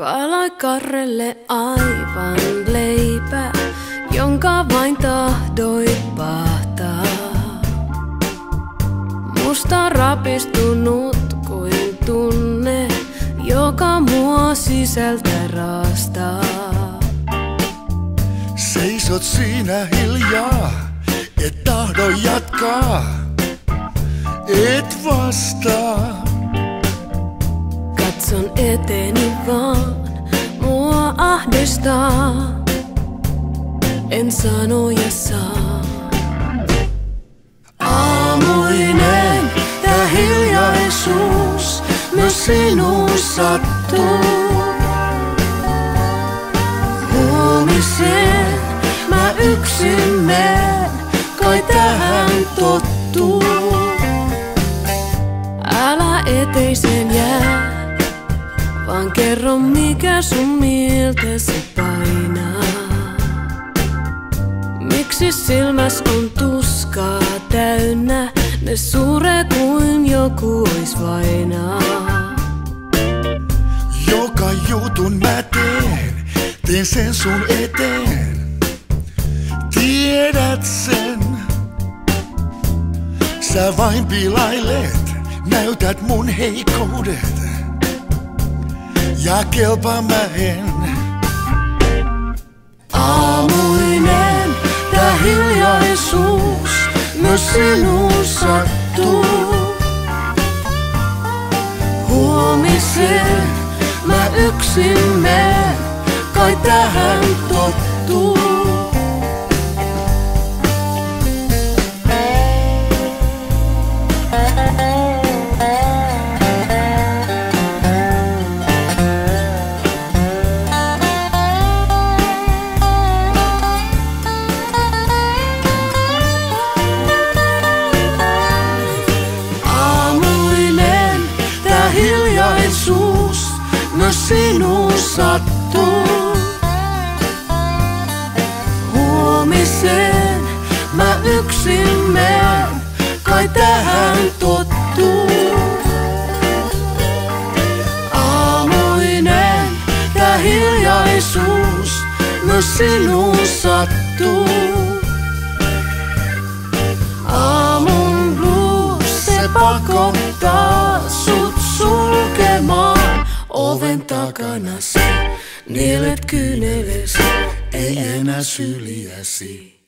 Pala karrelle aivan leipä, jonka vain tahdoit pahtaa. Musta rapistunut kuin tunne, joka mua sisältä raastaa. Seisot siinä hiljaa, et tahdo jatkaa, et vastaa. Katson eteeni vaan, ahdistaa. En sanoja saa. Aamuinen ja hiljaisuus myös sinuun sattuu. Huomisen mä yksin meen, kai tähän tottuu. Älä eteisen jää, vaan kerro mikä sun mieltäsi painaa. Miksi silmäs on tuskaa täynnä, ne sure kuin joku ois vainaa. Joka jutun mä teen, teen sen sun eteen. Tiedät sen, sä vain pilailet, näytät mun heikoudet. Ja kelpa mä en. Aamuinen tää hiljaisuus myös sinuun sattuu. Huomisen mä yksin meen, kai tähän tottuu. Hiljaisuus myös sinuun sattuu. Huomisen mä yksin meen, kai tähän tottuu. Aamuinen tää hiljaisuus myös sinuun sattuu. Aamun blues se pakottaa sulkemaan oven takana. Nielet kyynelesi, Ei enää syliäsi.